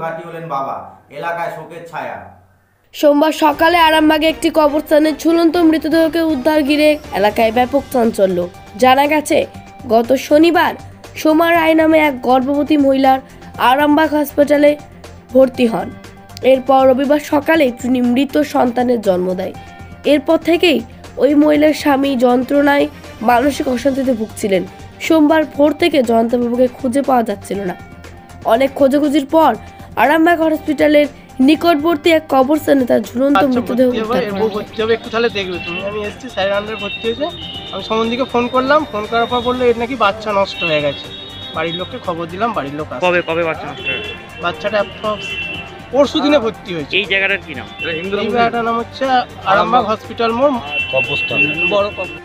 ঘাঁটি হলেন বাবা। এলাকায় শোকের ছায়া। সোমবার সকালে আরামবাগে একটি কবরস্থানে ঝুলন্ত মৃতদেহকে উদ্ধার ঘিরে এলাকায় ব্যাপক চাঞ্চল্য। জানা গেছে, গত শনিবার সোমা রায় নামে এক গর্ভবতী মহিলার আরামবাগ হসপিটালে ভর্তি হন। এরপর রবিবার সকালে তিনি মৃত সন্তানের জন্ম দেয়। এরপর থেকেই ওই মহিলার স্বামী যন্ত্রণায় মানসিক অশান্তিতে ভুগছিলেন। সোমবার ভোর থেকে জয়ন্তবাবুকে খুঁজে পাওয়া যাচ্ছিল না। অনেক খোঁজাখুঁজির পর আরামবাগ হসপিটালের নিকটবর্তী এক কবরস্থানে তার ঝুলন্ত আচ্ছা মৃতদেহ একটু তাহলে দেখবে তুমি। আমি এসেছি স্যারের আন্ডারে ভর্তি হয়েছে। আমি সমন্দিকে ফোন করলাম ফোন করার পর বলল এর নাকি বাচ্চা নষ্ট হয়ে গেছে। বাড়ির লোককে খবর দিলাম বাড়ির লোক কবে কবে বাচ্চা নষ্ট হয়ে গেছে? বাচ্চাটা পরশু দিনে ভর্তি হয়েছে। এই জায়গাটার কি নাম? এই জায়গাটার নাম হচ্ছে আরামবাগ হসপিটাল মোড় বড় কবর।